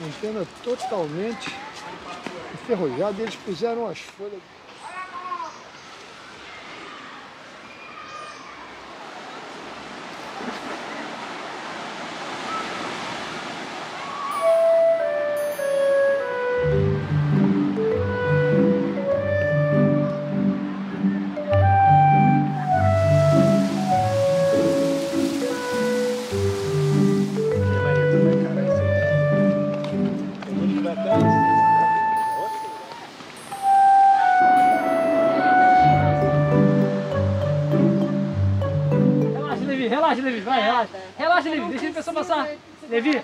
antena totalmente enferrujada e eles fizeram as folhas Relaxa, Levi, vai, relaxa. Relaxa, Levi, deixa a pessoa passar. Levi. Não,